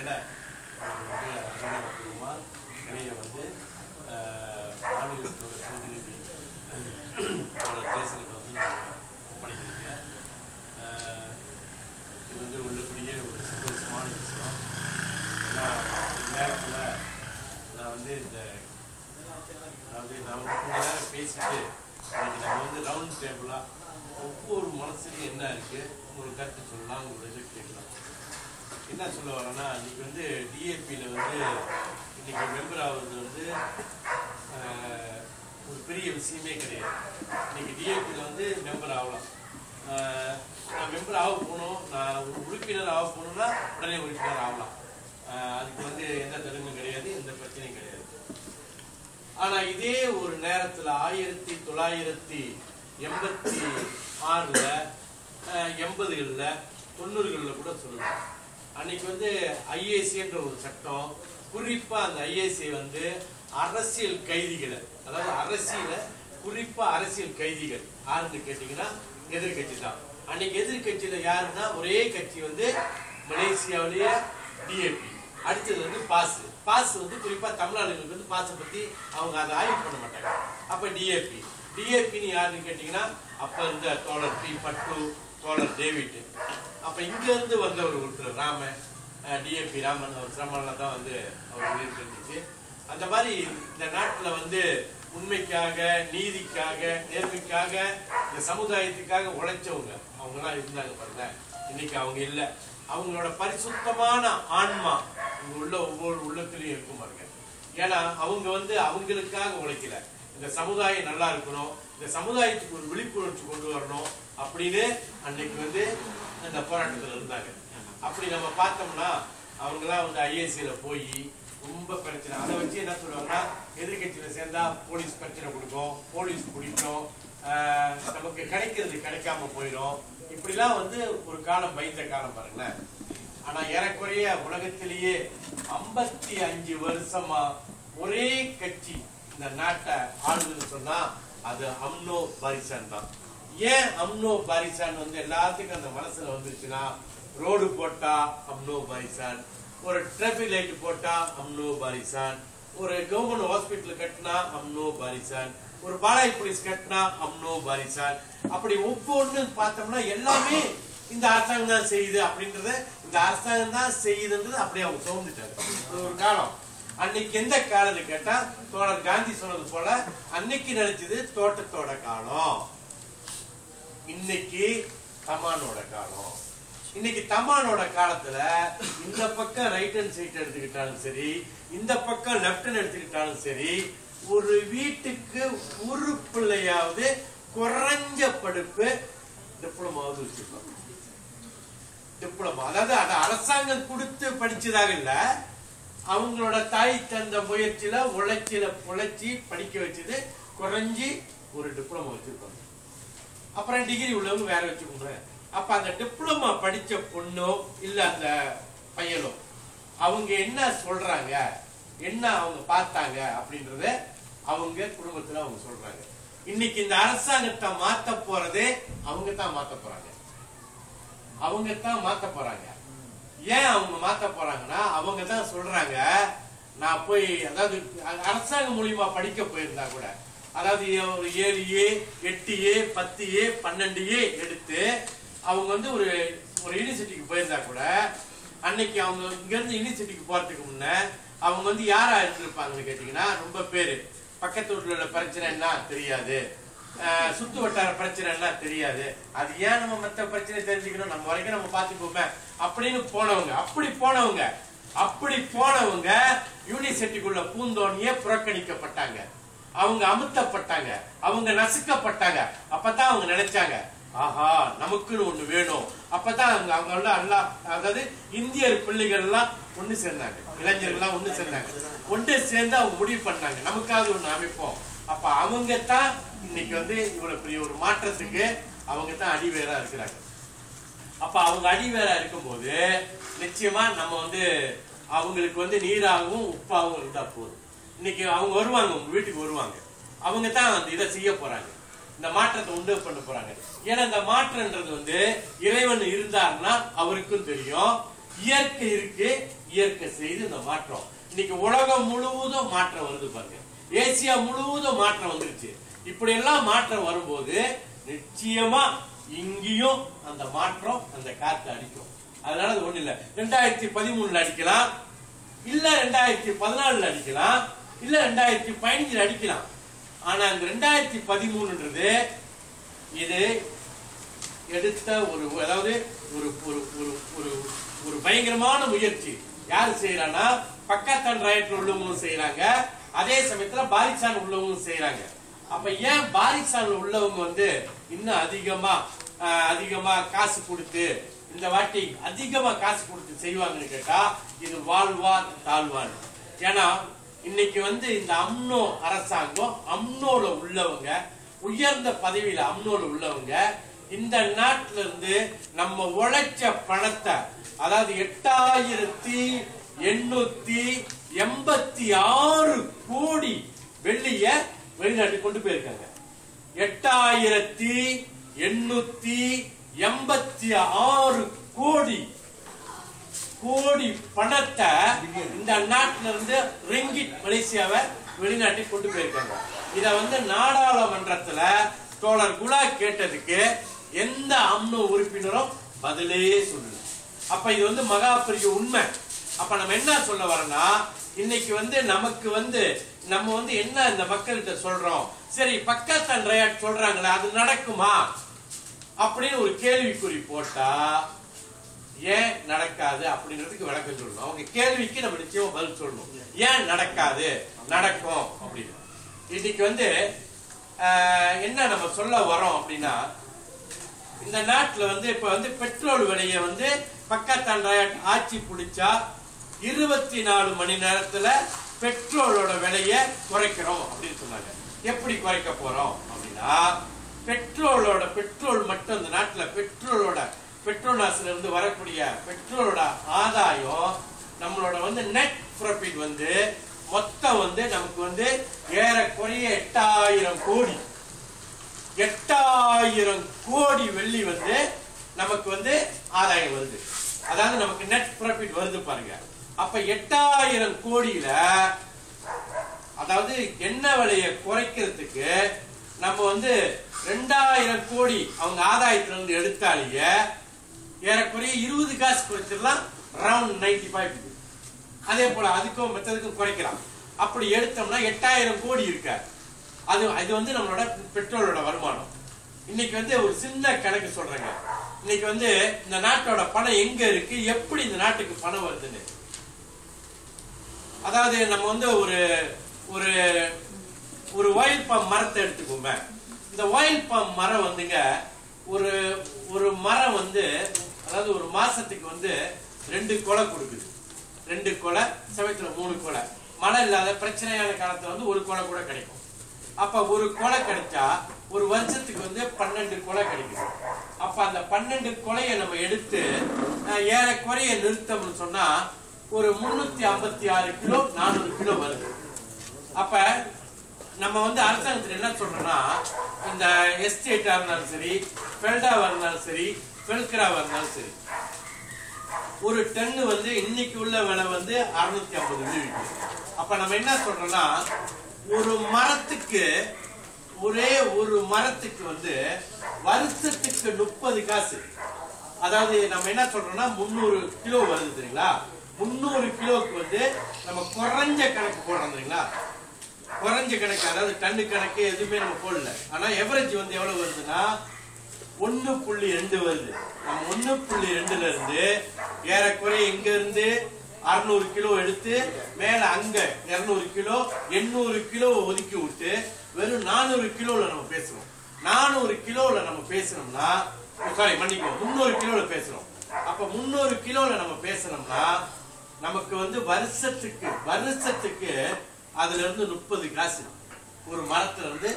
என வந்து அரசாங்கபூர்வமாக இணைய வந்து மாநிலத்தோட பிரதிநிதி தேசங்களை வந்து ஒப்படைக்கிறீங்க இது வந்து உள்ளபடியே ஒரு சந்தோஷமான விஷயம். ஏன்னா நேரத்தில் நான் வந்து இந்த அதாவது நம்ம கூட பேசிட்டு வந்து ரவுண்ட் டேபிளாக ஒவ்வொரு மனசுக்கு என்ன இருக்குது உங்களுக்கு கருத்து சொல்லலாம் உங்களுக்கு கேட்கலாம். என்ன சொல்ல வரேன்னா இன்னைக்கு வந்து டிஏபியில் வந்து இன்னைக்கு மெம்பர் ஆகுறது வந்து ஆஹ், ஒரு பெரிய விஷயமே கிடையாது. இன்னைக்கு டிஏபியில் வந்து மெம்பர் ஆகலாம். ஆஹ், நான் மெம்பர் ஆக போகணும் நான் ஒரு உறுப்பினர் ஆக போகணும்னா உடனே உறுப்பினர் ஆகலாம். ஆஹ், அதுக்கு வந்து எந்த தடுமும் கிடையாது எந்த பிரச்சனையும் கிடையாது. ஆனா இதே ஒரு நேரத்துல ஆயிரத்தி தொள்ளாயிரத்தி எண்பத்தி ஆறுல எண்பதுகளில் எண்பதுகள்ல தொண்ணூறுகள்ல கூட சொல்லலாம். அன்னைக்கு வந்து ஐஏசின்ற ஒரு சட்டம் குறிப்பா அந்த ஐஏசி வந்து அரசியல் கைதிகளை அதாவது அரசியல குறிப்பா அரசியல் கைதிகள். யாருன்னு கேட்டீங்கன்னா எதிர்க்கட்சி தான். அன்னைக்கு எதிர்கட்சியில யாருன்னா ஒரே கட்சி வந்து மலேசியாவிலேயே டிஏபி அடுத்தது வந்து பாஸ். பாஸ் வந்து குறிப்பா தமிழ்நாடுகளுக்கு வந்து பாஸை பத்தி அவங்க அதை ஆய்வு பண்ண மாட்டாங்க. அப்ப டிஏபி டிஏபின்னு யாருன்னு கேட்டீங்கன்னா அப்ப இருந்த தோழர் பி பட்டு தோழர் டேவிட். அப்ப இங்க இருந்து வந்தவர் ஒருத்தர் ராமன் டிஏபி ராமன் அவர் சிரமம்ல தான் வந்து அவர் உயிர் தெரிஞ்சிச்சு அந்த மாதிரி இந்த நாட்டுல வந்து உண்மைக்காக நீதிக்காக நேர்மைக்காக இந்த சமுதாயத்துக்காக உழைச்சவங்க அவங்க எல்லாம் இருந்தாங்க பாருங்க. இன்னைக்கு அவங்க இல்ல. அவங்களோட பரிசுத்தமான ஆன்மா உள்ள ஒவ்வொரு உள்ளத்திலையும் இருக்கும் பாருங்க. ஏன்னா அவங்க வந்து அவங்களுக்காக உழைக்கல. இந்த சமுதாயம் நல்லா இருக்கணும். இந்த சமுதாயத்துக்கு ஒரு விழிப்புணர்ச்சி கொண்டு வரணும் அப்படின்னு அன்னைக்கு வந்து அந்த போராட்டத்தில் இருந்தாங்க. அப்படி நம்ம பார்த்தோம்னா அவங்கெல்லாம் வந்து ஐஏசியில போய் ரொம்ப பிரச்சனை. அதை வச்சு என்ன சொல்லுவாங்கன்னா எதிர்கட்சியில் சேர்ந்தா போலீஸ் பிரச்சனை கொடுக்கும் போலீஸ் பிடிக்கும் ஆஹ் நமக்கு கிடைக்கிறது கிடைக்காம போயிடும். இப்படிலாம் வந்து ஒரு காலம் பயந்த காலம் பாருங்களேன். ஆனா ஏறக்குறைய உலகத்திலேயே ஐம்பத்தி அஞ்சு வருஷமா ஒரே கட்சி இந்த நாட்டை ஆளுதுன்னு சொன்னா அது அம்னோ பாரிசான் தான். ஏன் அம்னோ பாரிசான் வந்து எல்லாத்துக்கும் அந்த மனசுல வந்துருச்சுன்னா ரோடு போட்டா அம்னோ பாரிசான் ஒரு டிராபிக் லைட் போட்டா அம்னோ பாரிசான் ஒரு கவர்மெண்ட் ஹாஸ்பிட்டல் கட்டினா அம்னோ பாரிசான் ஒரு பாலாய் போலீஸ் கட்டினா அம்னோ பாரிசான். அப்படி ஒவ்வொன்னு பார்த்தோம்னா எல்லாமே இந்த அரசாங்கம் தான் செய்யுது அப்படின்றத இந்த அரசாங்கம் தான் செய்யுதுன்றது அப்படியே அவங்க தோந்துட்டாங்க அது ஒரு காலம். அன்னைக்கு எந்த காலம்னு கேட்டா தோழர் காந்தி சொன்னது போல அன்னைக்கு நினைச்சது தோட்டத்தோட காலம். இன்னைக்கு தமானோட காலம். இன்னைக்கு தமானோட காலத்துல இந்த பக்கம் ரைட் ஹேண்ட் சைட் எடுத்துக்கிட்டாலும் சரி இந்த பக்கம் லெப்ட் ஹேண்ட் எடுத்துக்கிட்டாலும் சரி ஒரு வீட்டுக்கு ஒரு பிள்ளையாவது குறைஞ்ச படிப்பு டிப்ளமாவது வச்சிருக்கோம். டிப்ளமா அதாவது அது அரசாங்கம் கொடுத்து படிச்சதாக இல்ல அவங்களோட தாய் தந்த முயற்சியில உழைச்சில உழைச்சி படிக்க வச்சது குறைஞ்சி ஒரு டிப்ளமா வச்சிருப்பாங்க அப்புறம் டிகிரி உள்ளவங்க வேற வச்சுக்கோங்க அப்ப அந்த டிப்ளமா படிச்ச பொண்ணோ இல்ல அந்த பையனோ அவங்க என்ன சொல்றாங்க என்ன அவங்க பார்த்தாங்க அப்படின்றத அவங்க குடும்பத்துல அவங்க சொல்றாங்க. இன்னைக்கு இந்த அரசாங்கத்தை மாத்த போறதே அவங்க தான் மாத்த போறாங்க. அவங்க தான் மாத்த போறாங்க. ஏன் அவங்க மாத்த போறாங்கன்னா அவங்க தான் சொல்றாங்க நான் போய் அதாவது அரசாங்க அரசாங்கம் மூலியமா படிக்க போயிருந்தா கூட அதாவது ஒரு ஏழு ஏ எட்டு ஏ பத்து ஏ பன்னெண்டு ஏ எடுத்து அவங்க வந்து ஒரு ஒரு யூனிவர்சிட்டிக்கு போயிருந்தா கூட அன்னைக்கு அவங்க இங்கேருந்து யூனிவர்சிட்டிக்கு போகிறதுக்கு முன்னே அவங்க வந்து யாராக இருந்திருப்பாங்கன்னு கேட்டிங்கன்னா ரொம்ப பேர். பக்கத்து வீட்டில் உள்ள பிரச்சனை என்ன தெரியாது சுத்து வட்டார பிரச்சனை எல்லாம் தெரியாது. அது ஏன் நம்ம மற்ற பிரச்சனை தெரிஞ்சுக்கணும்? நம்ம வரைக்கும் நம்ம பாத்துக்கோமே அப்படின்னு போனவங்க அப்படி போனவங்க அப்படி போனவங்க யூனிவர்சிட்டிக்குள்ள பூந்தோனியே புறக்கணிக்கப்பட்டாங்க. அவங்க அமுத்தப்பட்டாங்க. அவங்க நசுக்கப்பட்டாங்க. அப்பதான் அவங்க நினைச்சாங்க ஆஹா நமக்குன்னு ஒண்ணு வேணும். அப்பதான் அவங்க அவங்க எல்லாம் அல்லா அதாவது இந்தியர் பிள்ளைகள் எல்லாம் ஒண்ணு சேர்ந்தாங்க. இளைஞர்கள் எல்லாம் ஒண்ணு சேர்ந்தாங்க. ஒன்று சேர்ந்து அவங்க முடிவு பண்ணாங்க. நமக்காவது ஒண்ணு அமைப்போம். அப்ப அவங்க தான் இன்னைக்கு வந்து இவ்வளவு பெரிய ஒரு மாற்றத்துக்கு அவங்க தான் அடிவேரா இருக்கிறாங்க. அப்ப அவங்க அடிவேரா இருக்கும்போது நிச்சயமா நம்ம வந்து அவங்களுக்கு வந்து நீராகவும் உப்பாகவும் இருந்தா போதும். இன்னைக்கு அவங்க வருவாங்க உங்க வீட்டுக்கு வருவாங்க. அவங்க தான் அந்த இதை செய்ய போறாங்க. இந்த மாற்றத்தை உண்டு பண்ண போறாங்க. ஏன்னா இந்த மாற்றம்ன்றது வந்து இறைவன் இருந்தாருன்னா அவருக்கும் தெரியும். இயற்கை இருக்கு இயற்கை செய்து இந்த மாற்றம். இன்னைக்கு உலகம் முழுவதும் மாற்றம் வருது பாருங்க. ஏசியா முழுவதும் மாற்றம் வந்துருச்சு. இப்படி எல்லாம் மாற்றம் வரும்போது நிச்சயமா இங்கேயும் அந்த மாற்றம் அந்த காத்து அடிக்கும். அதனால அது ஒண்ணு இல்ல ரெண்டாயிரத்தி பதிமூணுல அடிக்கலாம். இல்ல ரெண்டாயிரத்தி பதினாலுல அடிக்கலாம். இல்ல ரெண்டாயிரத்தி பதினஞ்சில் அடிக்கலாம். ஆனா இந்த ரெண்டாயிரத்தி பதிமூணுன்றது இது எடுத்த ஒரு அதாவது ஒரு ஒரு ஒரு ஒரு ஒரு பயங்கரமான முயற்சி. யாரு செய்யறான்னா பக்கத்தான் ராயத்தில் உள்ளவங்களும் செய்யறாங்க. அதே சமயத்துல பாரிசான் உள்ளவங்களும் செய்யறாங்க. அப்ப ஏன் பாரிசான் உள்ளவங்க வந்து இன்னும் அதிகமா ஆஹ், அதிகமா காசு கொடுத்து இந்த வாட்டி அதிகமா காசு கொடுத்து செய்வாங்கன்னு கேட்டா இது வாழ்வான் தாழ்வான் ஏன்னா இன்னைக்கு வந்து இந்த அம்னோ அரசாங்கம் அம்னோல உள்ளவங்க உயர்ந்த பதவியில அம்னோல உள்ளவங்க இந்த நாட்டில இருந்து நம்ம உழைச்ச பணத்தை அதாவது எட்டாயிரத்தி எண்ணூத்தி எண்பத்தி ஆறு கோடி வெள்ளிய வெளிநாட்டுக்கு கொண்டு போயிருக்காங்க. எட்டாயிரத்தி எண்ணூத்தி எண்பத்தி ஆறு கோடி கோடி பணத்தை இந்த நாட்டுல இருந்து ரிங்கிட் மலேசியாவை வெளிநாட்டுக்கு கொண்டு போயிருக்காங்க. இத வந்து நாடாளுமன்றத்துல தோழர் குலா கேட்டதுக்கு எந்த அம்னோ உறுப்பினரும் பதிலே சொல்லல. அப்ப இது வந்து மகா பெரிய உண்மை. அப்ப நம்ம என்ன சொல்ல வரோம்னா இன்னைக்கு வந்து நமக்கு வந்து நம்ம வந்து என்ன இந்த மக்கள்கிட்ட சொல்றோம்? சரி பக்கத்தன் ரயாட் சொல்றாங்களே அது நடக்குமா? அப்படின்னு ஒரு கேள்விக்குறி போட்டா ஏன் நடக்காது அப்படின்றதுக்கு விளக்கம் சொல்லணும். அவங்க கேள்விக்கு நம்ம நிச்சயமா பதில் சொல்லணும். ஏன் நடக்காது? நடக்கும் அப்படின்னு. இன்னைக்கு வந்து என்ன நம்ம சொல்ல வரோம் அப்படின்னா இந்த நாட்டுல வந்து இப்ப வந்து பெட்ரோல் விலையை வந்து பக்கத்தாண்ட ஆட்சி பிடிச்சா இருபத்தி நாலு மணி நேரத்துல பெட்ரோலோட விலையை குறைக்கிறோம் அப்படின்னு சொன்னாங்க. எப்படி குறைக்க போறோம் அப்படின்னா பெட்ரோலோட பெட்ரோல் மட்டும் இந்த நாட்டுல பெட்ரோலோட பெட்ரோனாஸ்ல இருந்து வரக்கூடிய பெட்ரோலோட ஆதாயம் நம்மளோட வந்து நெட் ப்ராஃபிட் வந்து மொத்தம் வந்து நமக்கு வந்து ஏறக்குறைய எட்டாயிரம் கோடி. எட்டாயிரம் கோடி வெள்ளி வந்து நமக்கு வந்து ஆதாயம் வருது. அதாவது நமக்கு நெட் ப்ராஃபிட் வருது பாருங்க. அப்ப எட்டாயிரம் கோடியில அதாவது எண்ணெய் விலையை குறைக்கிறதுக்கு நம்ம வந்து ரெண்டாயிரம் கோடி அவங்க ஆதாயத்திலிருந்து எடுத்தாலேயே ஏறக்குறைய இருபது காசு குறைச்சிடலாம். ரவுண்ட் நைன்டி ஃபைவ் அதே போல அதுக்கும் மற்றதுக்கும் குறைக்கலாம். அப்படி எடுத்தோம்னா எட்டாயிரம் கோடி இருக்காரு அது இது வந்து நம்மளோட பெட்ரோலோட வருமானம். இன்னைக்கு வந்து ஒரு சின்ன கணக்கு சொல்றேங்க. இன்னைக்கு வந்து இந்த நாட்டோட பணம் எங்க இருக்கு? எப்படி இந்த நாட்டுக்கு பணம் வருதுன்னு? அதாவது நம்ம வந்து ஒரு ஒரு ஒரு ஒயில் பாம் மரத்தை எடுத்துக்கோங்க. இந்த ஒயில் பாம் மரம் வந்துங்க ஒரு ஒரு மரம் வந்து அதாவது ஒரு மாசத்துக்கு வந்து ரெண்டு கொலை கொடுக்குது. ரெண்டு கொலை சமயத்துல மூணு கொலை. மழை இல்லாத பிரச்சனையான காலத்துல வந்து ஒரு கொலை கூட கிடைக்கும். அப்ப ஒரு கொலை கிடைச்சா ஒரு வருஷத்துக்கு வந்து பன்னெண்டு கொலை கிடைக்கும் அப்ப அந்த பன்னெண்டு கொலையை நம்ம எடுத்து ஏற ஏறக்குறைய நிறுத்தம்னு சொன்னா ஒரு முன்னூத்தி ஐம்பத்தி ஆறு கிலோ நானூறு கிலோ வருது. அப்ப நம்ம வந்து அரசாங்கத்தில் என்ன சொல்றோம்னா இந்த எஸ்டேட்டா இருந்தாலும் சரி ஃபெல்டாவா இருந்தாலும் சரி ஃபெல்கராவா இருந்தாலும் சரி. ஒரு டன்னு வந்து இன்னைக்கு உள்ள விலை வந்து அறுநூத்தி ஐம்பது விழுது அப்ப நம்ம என்ன சொல்றோம்னா ஒரு மரத்துக்கு ஒரே ஒரு மரத்துக்கு வந்து வருஷத்துக்கு முப்பது காசு. அதாவது நம்ம என்ன சொல்றோம்னா முந்நூறு கிலோ வருது தெரியுங்களா? முந்நூறு கிலோவுக்கு வந்து நம்ம குறைஞ்ச கணக்கு போடுறோம் தெரியுங்களா? குறைஞ்ச கணக்கு அதாவது டன்னு கணக்கு எதுவுமே நம்ம போடல. ஆனா எவரேஜ் வந்து எவ்வளவு வருதுன்னா ஒன்று புள்ளி ரெண்டு வருது. நம்ம ஒன்று புள்ளி ரெண்டுல இருந்து ஏறக்குறைய இங்க இருந்து அறுநூறு கிலோ எடுத்து மேல அங்க இருநூறு கிலோ எண்ணூறு கிலோ ஒதுக்கி விட்டு வெறும் நானூறு கிலோல நம்ம பேசுறோம். நானூறு கிலோல நம்ம பேசணும்னா சாரி மன்னிக்கோ முந்நூறு கிலோல பேசுறோம். அப்ப முந்நூறு கிலோல நம்ம பேசணும்னா நமக்கு வந்து வருஷத்துக்கு வருஷத்துக்கு அதுல இருந்து முப்பது காசு ஒரு மரத்துல இருந்து